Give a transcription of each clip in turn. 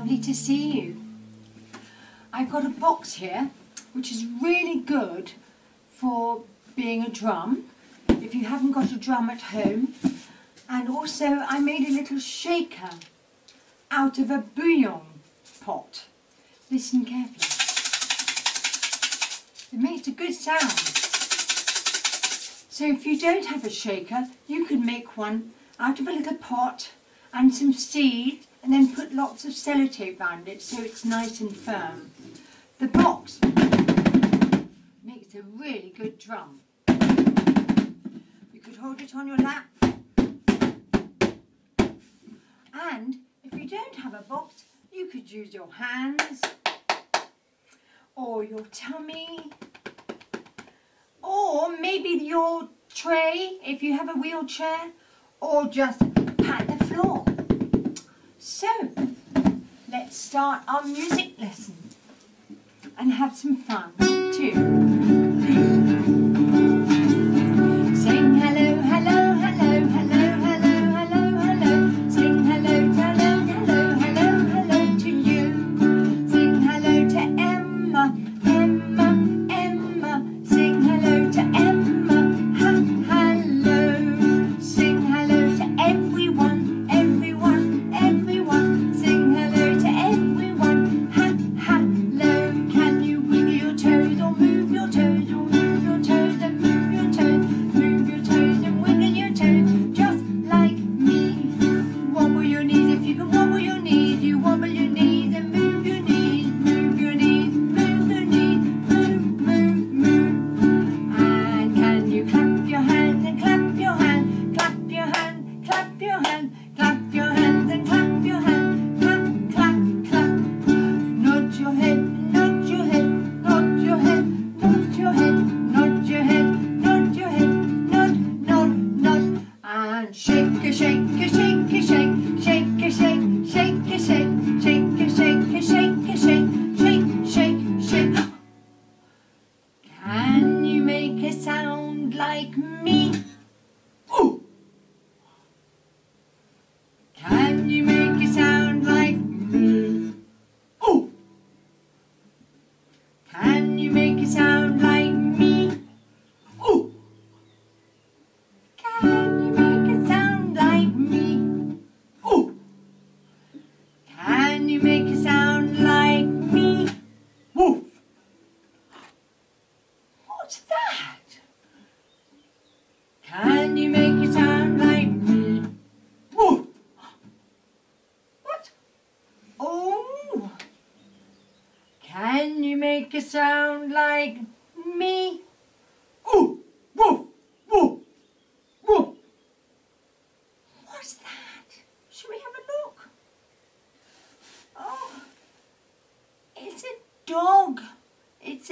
lovely to see you. I've got a box here which is really good for being a drum if you haven't got a drum at home. And also I made a little shaker out of a bouillon pot. Listen carefully. It makes a good sound. So if you don't have a shaker, you can make one out of a little pot and some seed and then put lots of sellotape around it so it's nice and firm. The box makes a really good drum. You could hold it on your lap. And if you don't have a box, you could use your hands or your tummy or maybe your tray if you have a wheelchair or just. So, let's start our music lesson and have some fun too.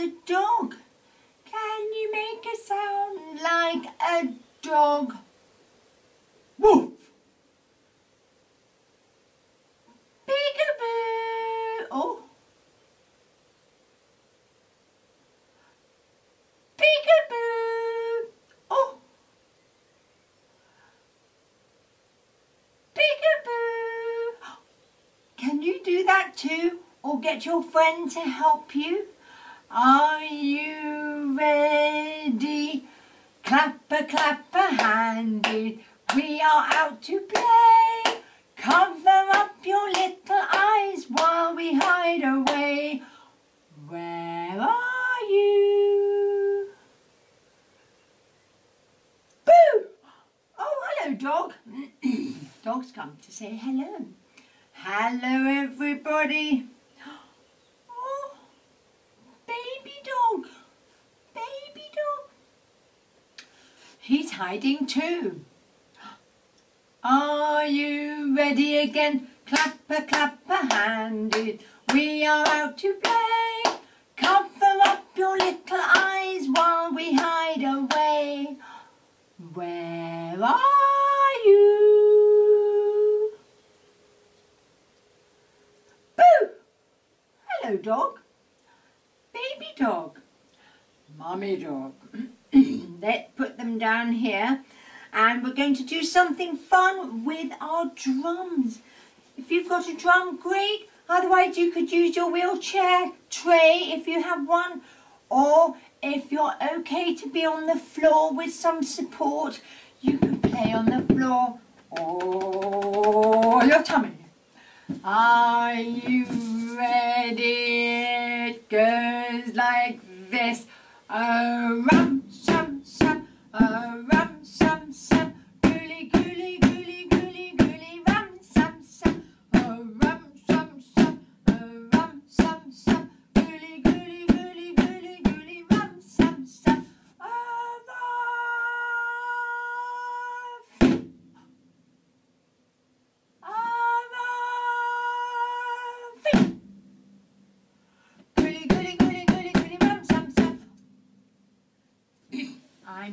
A dog. Can you make a sound like a dog? Woof. Peekaboo. Oh. Oh. Can you do that too? Or get your friend to help you? Are you ready? Clapper, clapper, handy. We are out to play. Cover up your little eyes while we hide away. Where are you? Boo! Oh, hello, dog. Dog's come to say hello. Hello, everybody. Oh, baby dog. Baby dog. He's hiding too. Are you ready again? Clapper, clapper, handed. We are out to play. Cover up your little eyes while we hide away. Where are you? Boo! Hello, dog. Baby dog. Mummy dog. Let's put them down here and we're going to do something fun with our drums. If you've got a drum, great. Otherwise, you could use your wheelchair tray if you have one, or if you're okay to be on the floor with some support, you can play on the floor or your tummy. Are you ready? It goes like this. A rum, shum, a rum, shum, shum. Gooly, gooly, gooly, gooly, gooly,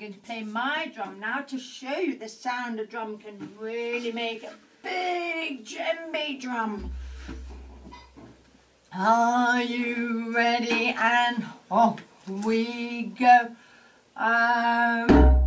going to play my drum now to show you the sound a drum can really make a big djembe drum. Are you ready? And off we go. Um,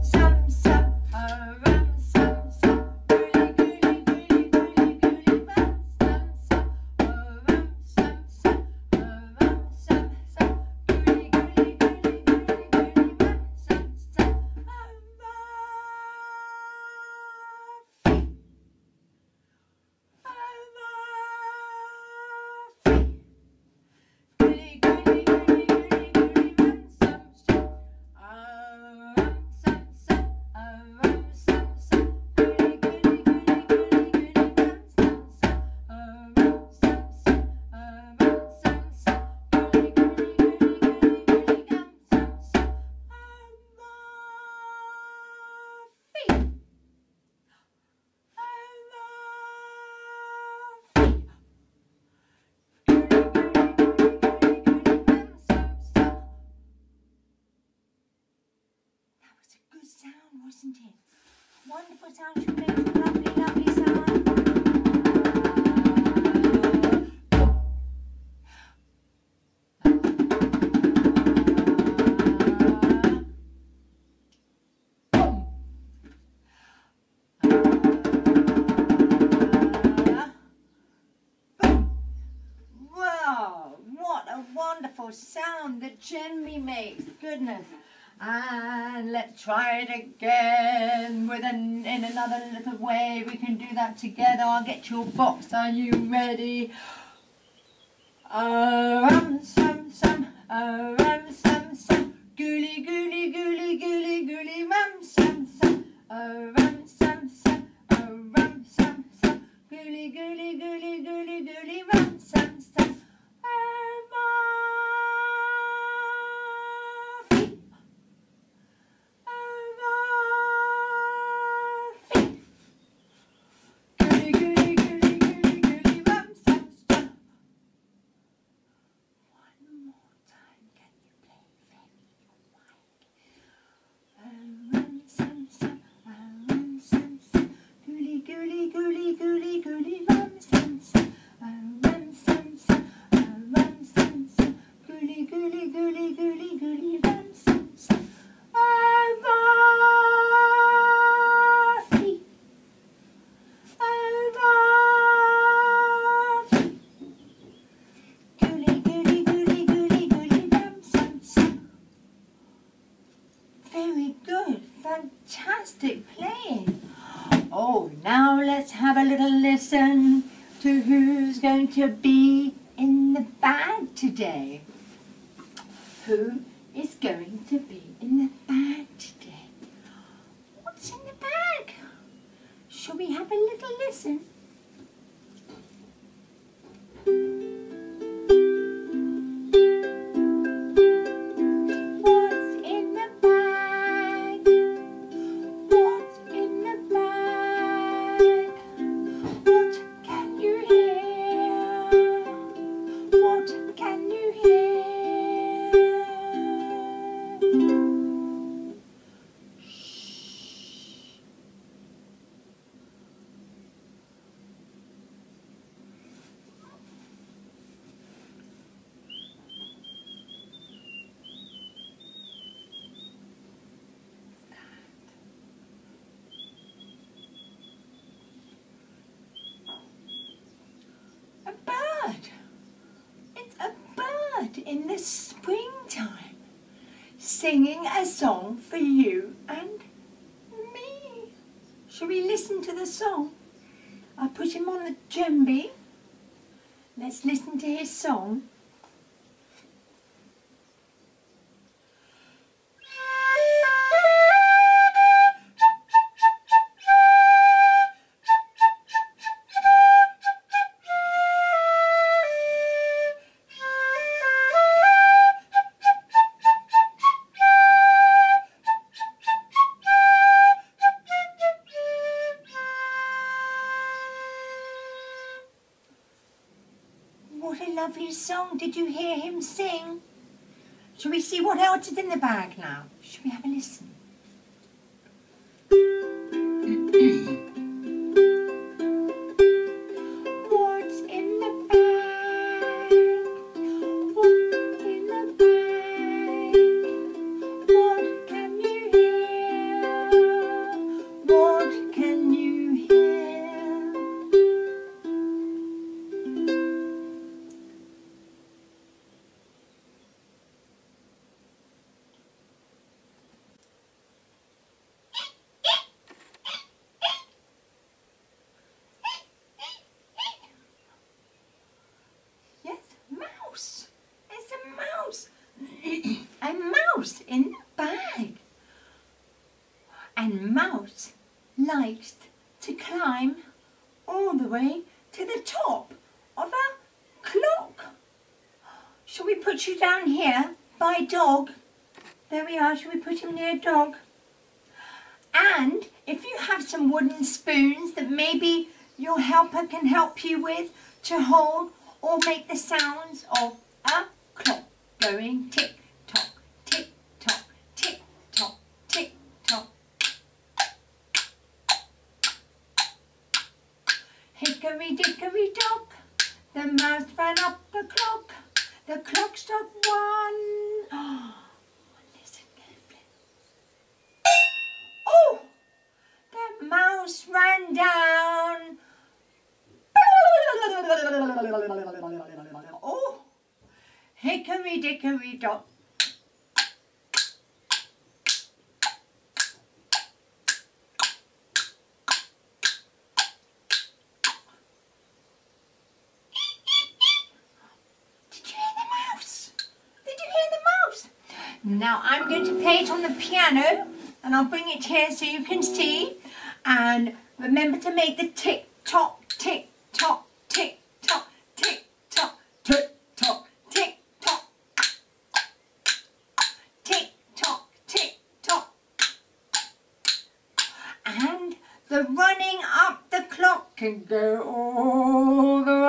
sound. We make in little way. We can do that together. I'll get your box. Are you ready? Uh, rum, sum, sum, uh, sum, sum. Gooly, gooly, gooly, gooly, gooly, rum, sum, sum. Uh, springtime, singing a song for you and me. Shall we listen to the song? I put him on the djembe. Let's listen to his song. Did you hear him sing? Shall we see what else is in the bag now? Shall we have a listen? a mouse in the bag. And mouse likes to climb all the way to the top of a clock. Shall we put you down here by dog? There we are. Shall we put him near dog? And if you have some wooden spoons that maybe your helper can help you with to hold or make the sounds of a clock going tick tock, tick tock, tick tock. Hickory dickory dock, the mouse ran up the clock. The clock struck one. Oh, listen carefully. Oh! The mouse ran down. Oh! Hickory dickory dock. Did you hear the mouse? Did you hear the mouse? Now I'm going to play it on the piano and I'll bring it here so you can see. And remember to make the tick tock, tick tock, tick tock, tick tock, tick tock, tick tock, tick tock, tick tock. And the running up the clock can go all the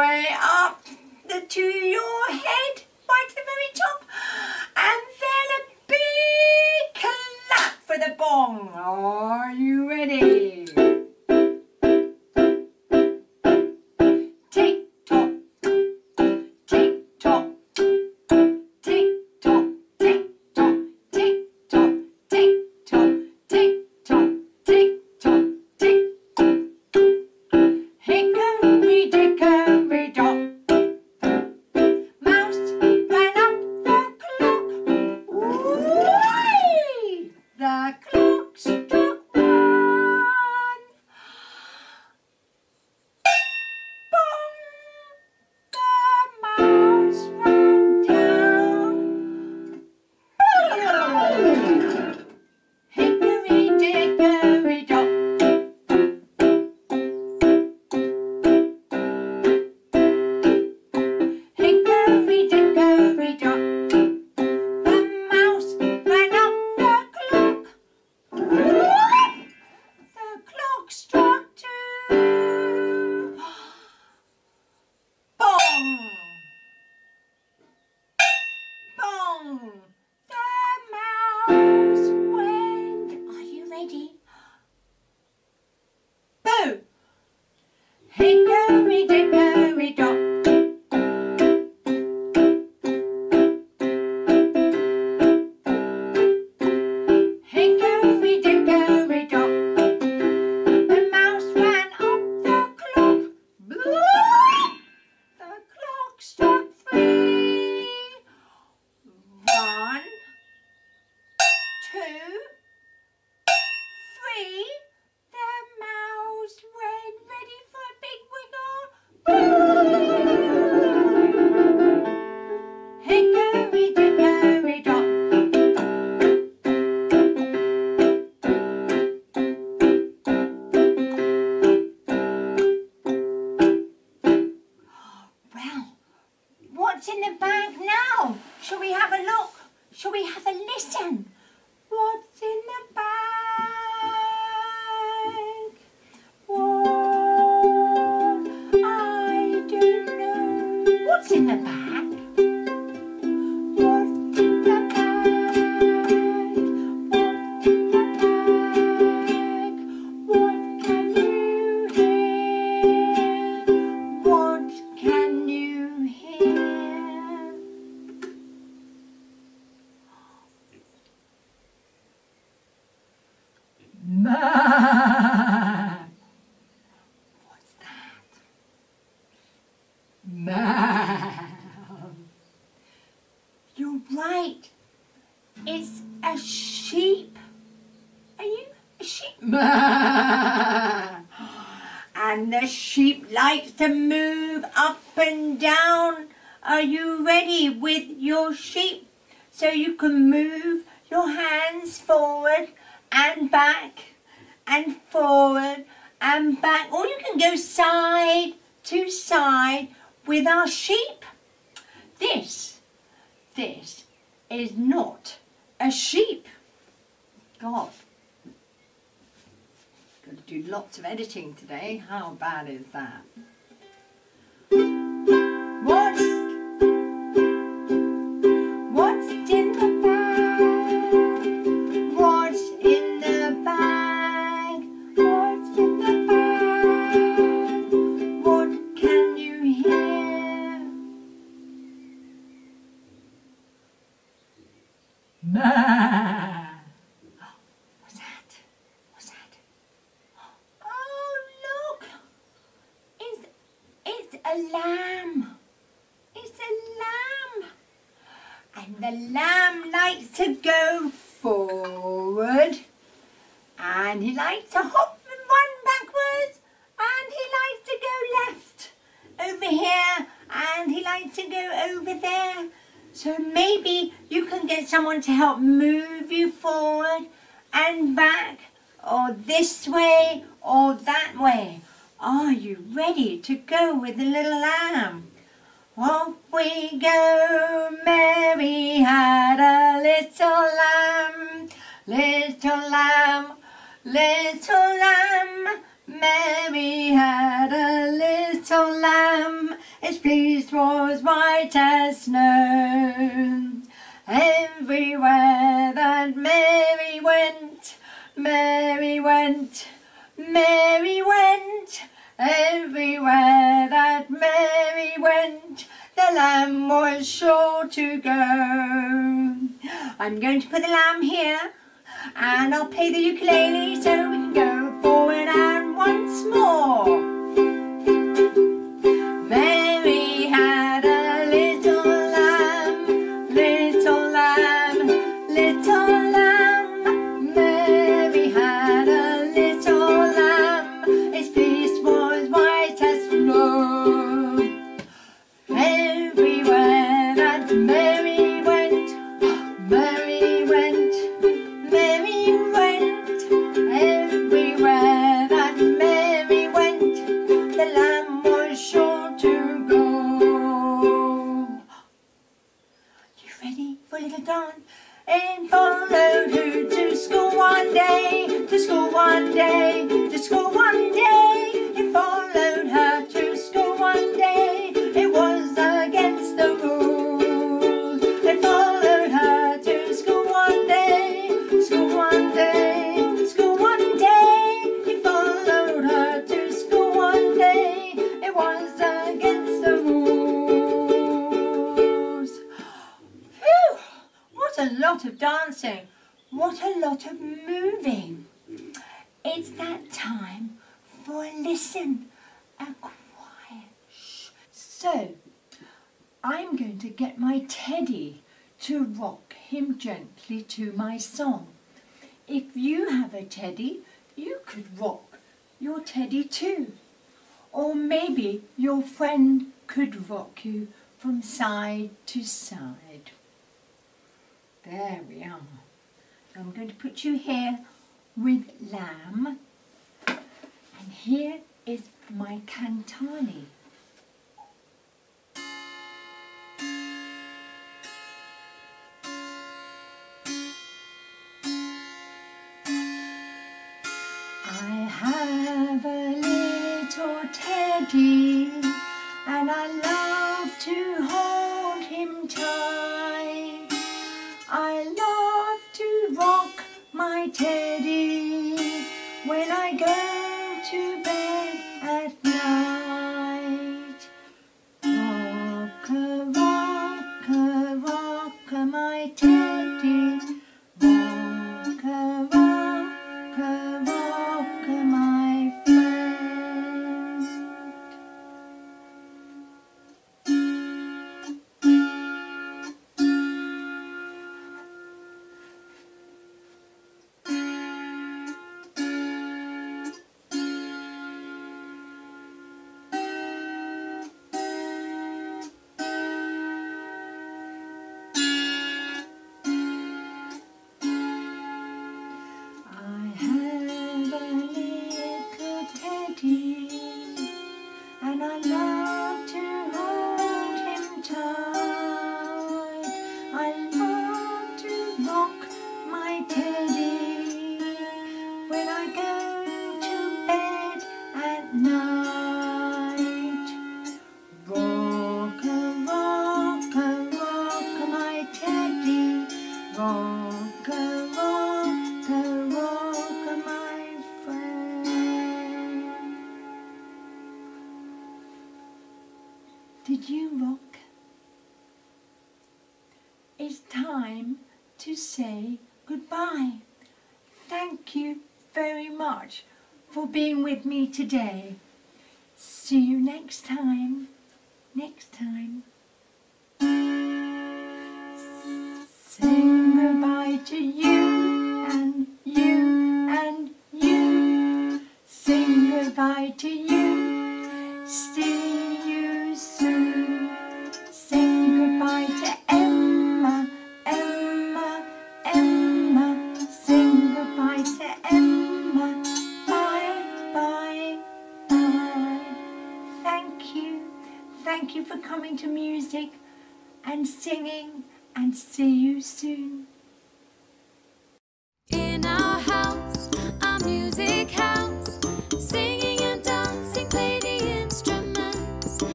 to move up and down. Are you ready with your sheep? So you can move your hands forward and back and forward and back. Or you can go side to side with our sheep. This, this is not a sheep. God. Got to do lots of editing today. How bad is that? What's a lamb. It's a lamb. And the lamb likes to go forward. And he likes to hop and run backwards. And he likes to go left over here. And he likes to go over there. So maybe you can get someone to help move you forward and back, or this way or that way. Are you ready to go with the little lamb? Off we go, Mary had a little lamb, little lamb, little lamb. Mary had a little lamb, its fleece was white as snow. Everywhere that Mary went, Mary went, Mary went. Everywhere that Mary went, the lamb was sure to go. I'm going to put the lamb here, and I'll play the ukulele so we can go forward and once more. Dancing. What a lot of moving. It's that time for a listen, a quiet shh. So, I'm going to get my teddy to rock him gently to my song. If you have a teddy, you could rock your teddy too. Or maybe your friend could rock you from side to side. There we are. I'm going to put you here with lamb. And here is my cantani. A today. See you next time. Next time. Sing goodbye to you and you and you. Sing goodbye to you. Still